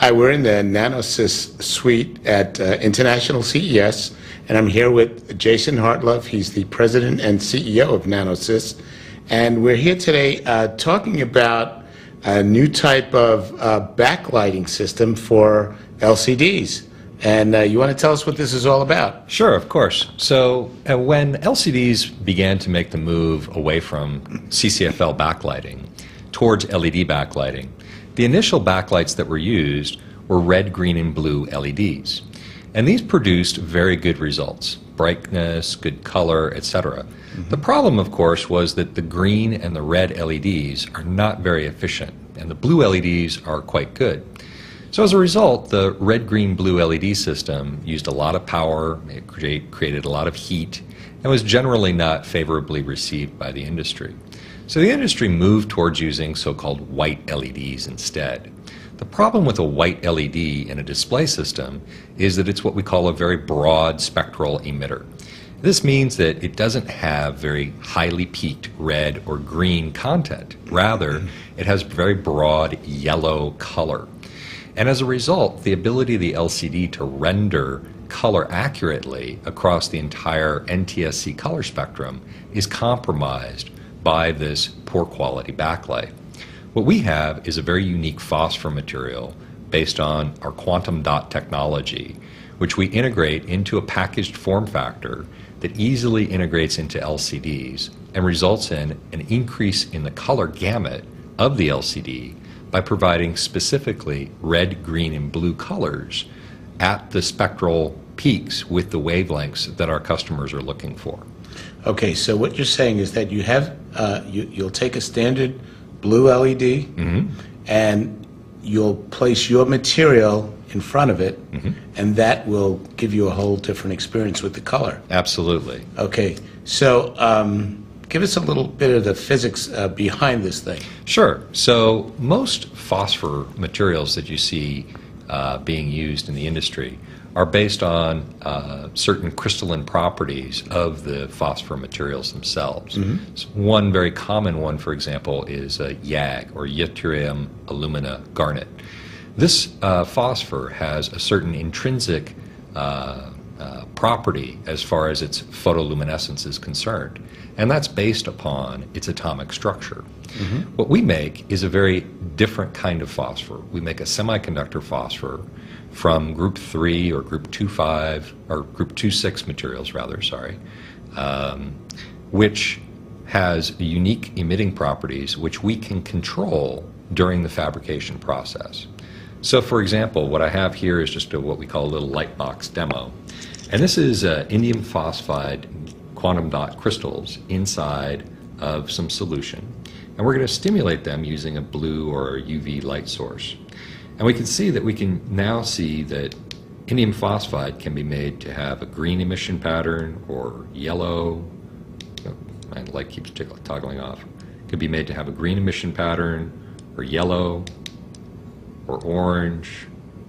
Hi, we're in the NanoSys suite at uh, International CES, and I'm here with Jason Hartlove. He's the president and CEO of NanoSys. And we're here today uh, talking about a new type of uh, backlighting system for LCDs. And uh, you want to tell us what this is all about? Sure, of course. So, uh, when LCDs began to make the move away from CCFL backlighting towards LED backlighting, the initial backlights that were used were red, green, and blue LEDs. And these produced very good results brightness, good color, etc. Mm-hmm. The problem, of course, was that the green and the red LEDs are not very efficient, and the blue LEDs are quite good. So, as a result, the red, green, blue LED system used a lot of power, it created a lot of heat, and was generally not favorably received by the industry. So the industry moved towards using so-called white LEDs instead. The problem with a white LED in a display system is that it's what we call a very broad spectral emitter. This means that it doesn't have very highly peaked red or green content. Rather, it has very broad yellow color. And as a result, the ability of the LCD to render color accurately across the entire NTSC color spectrum is compromised by this poor quality backlight. What we have is a very unique phosphor material based on our quantum dot technology, which we integrate into a packaged form factor that easily integrates into LCDs and results in an increase in the color gamut of the LCD by providing specifically red, green, and blue colors at the spectral peaks with the wavelengths that our customers are looking for. Okay, so what you're saying is that you have uh, you, you'll take a standard blue LED mm-hmm. and you'll place your material in front of it, mm-hmm. and that will give you a whole different experience with the color. Absolutely. Okay, so um, give us a little bit of the physics uh, behind this thing. Sure. So most phosphor materials that you see uh, being used in the industry are based on uh, certain crystalline properties of the phosphor materials themselves. Mm-hmm. So one very common one, for example, is YAG, or yttrium alumina garnet. This uh, phosphor has a certain intrinsic uh, uh, property as far as its photoluminescence is concerned, and that's based upon its atomic structure. Mm-hmm. What we make is a very different kind of phosphor. We make a semiconductor phosphor from group 3 or group 2.5 or group 2.6 materials rather, sorry, um, which has unique emitting properties which we can control during the fabrication process. So for example, what I have here is just a, what we call a little light box demo. And this is uh, indium phosphide quantum dot crystals inside of some solution. And we're going to stimulate them using a blue or UV light source. And we can see that we can now see that indium phosphide can be made to have a green emission pattern or yellow. Oh, my light keeps toggling off. It could be made to have a green emission pattern or yellow or orange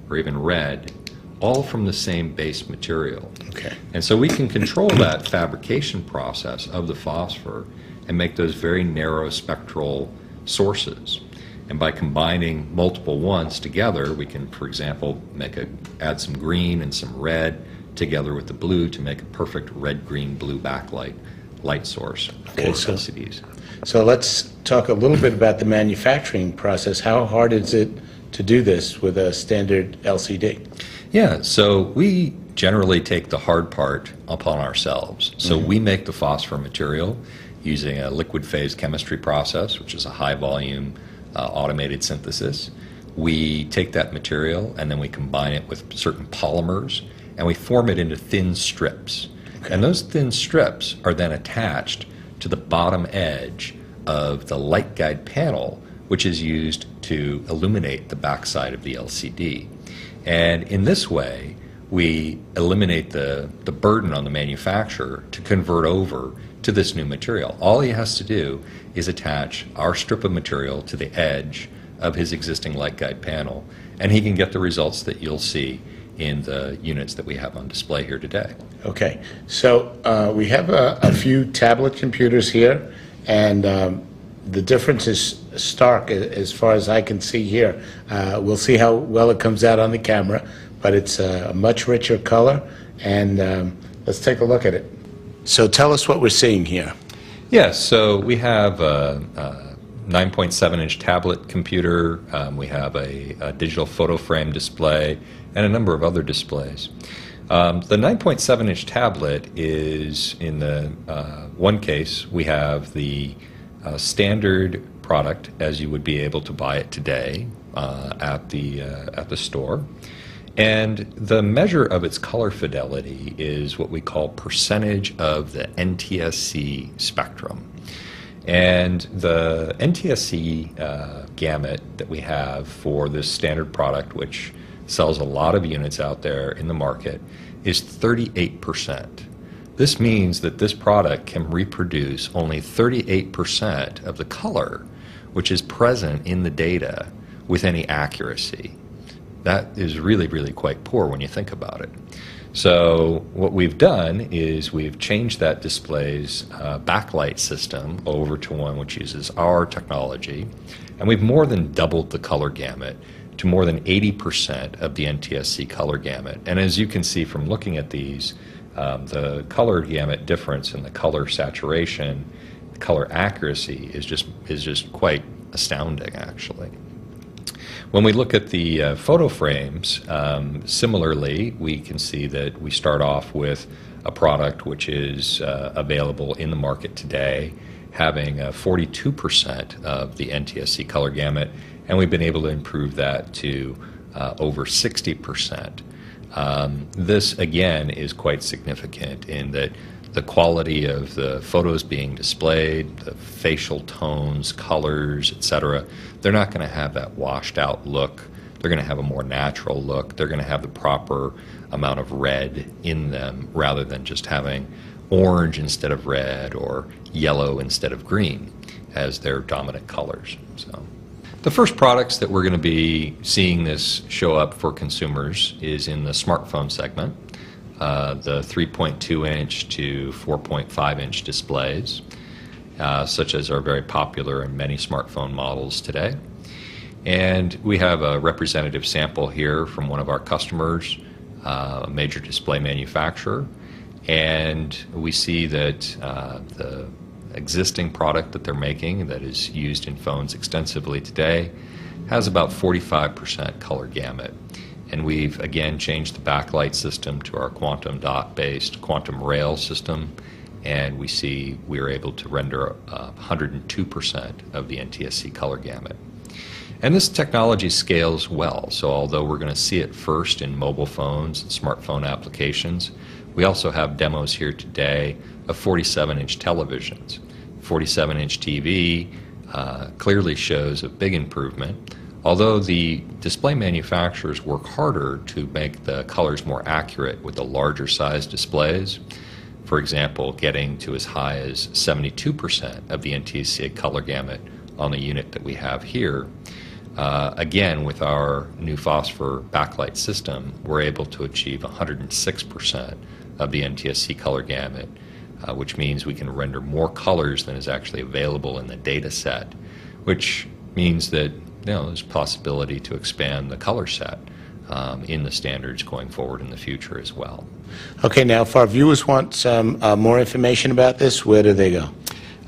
or even red, all from the same base material. Okay. And so we can control that fabrication process of the phosphor and make those very narrow spectral sources. And by combining multiple ones together, we can, for example, make a, add some green and some red together with the blue to make a perfect red, green, blue backlight light source for okay, so, LCDs. So let's talk a little bit about the manufacturing process. How hard is it to do this with a standard LCD? Yeah, so we generally take the hard part upon ourselves. So mm-hmm. we make the phosphor material using a liquid phase chemistry process, which is a high volume uh, automated synthesis. We take that material and then we combine it with certain polymers and we form it into thin strips. Okay. And those thin strips are then attached to the bottom edge of the light guide panel, which is used to illuminate the backside of the LCD. And in this way, we eliminate the, the burden on the manufacturer to convert over to this new material. All he has to do is attach our strip of material to the edge of his existing light guide panel, and he can get the results that you'll see in the units that we have on display here today. Okay, so uh, we have a, a, few tablet computers here, and um, the difference is stark as far as I can see here. Uh, We'll see how well it comes out on the camera, but it's a much richer color, and um, let's take a look at it. So tell us what we're seeing here. Yes, so we have a, a 9.7 inch tablet computer, um, we have a, a digital photo frame display, and a number of other displays. Um, the 9.7 inch tablet is, in the uh, one case, we have the uh, standard product as you would be able to buy it today uh, at, the, uh, at the store. And the measure of its color fidelity is what we call percentage of the NTSC spectrum. And the NTSC uh, gamut that we have for this standard product, which sells a lot of units out there in the market, is 38%. This means that this product can reproduce only 38% of the color which is present in the data with any accuracy. That is really, really quite poor when you think about it. So what we've done is we've changed that display's uh, backlight system over to one which uses our technology, and we've more than doubled the color gamut to more than 80% of the NTSC color gamut. And as you can see from looking at these, um, the color gamut difference in the color saturation, color accuracy is just is just quite astounding, actually. When we look at the uh, photo frames, um, similarly, we can see that we start off with a product which is uh, available in the market today, having uh, 42% of the NTSC color gamut, and we've been able to improve that to uh, over 60%. Um, this, again, is quite significant in that the quality of the photos being displayed, the facial tones, colors, etc., they're not going to have that washed out look. They're going to have a more natural look. They're going to have the proper amount of red in them rather than just having orange instead of red or yellow instead of green as their dominant colors. So. The first products that we're going to be seeing this show up for consumers is in the smartphone segment. Uh, the 3.2 inch to 4.5 inch displays, uh, such as are very popular in many smartphone models today. And we have a representative sample here from one of our customers, uh, a major display manufacturer. And we see that uh, the existing product that they're making that is used in phones extensively today has about 45% color gamut. And we've again changed the backlight system to our quantum dot based quantum rail system. And we see we are able to render uh, 102% of the NTSC color gamut. And this technology scales well. So, although we're going to see it first in mobile phones and smartphone applications, we also have demos here today of 47 inch televisions. 47 inch TV uh, clearly shows a big improvement. Although the display manufacturers work harder to make the colors more accurate with the larger size displays, for example, getting to as high as 72% of the NTSC color gamut on the unit that we have here. Uh, again, with our new phosphor backlight system, we're able to achieve 106% of the NTSC color gamut, uh, which means we can render more colors than is actually available in the data set, which means that you know, there's a possibility to expand the color set um, in the standards going forward in the future as well. Okay, now if our viewers want some uh, more information about this, where do they go?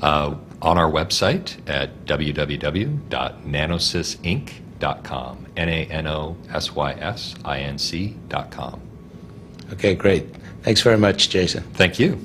Uh, on our website at www.nanosysinc.com, N-A-N-O-S-Y-S-I-N-C.com. Okay, great. Thanks very much, Jason. Thank you.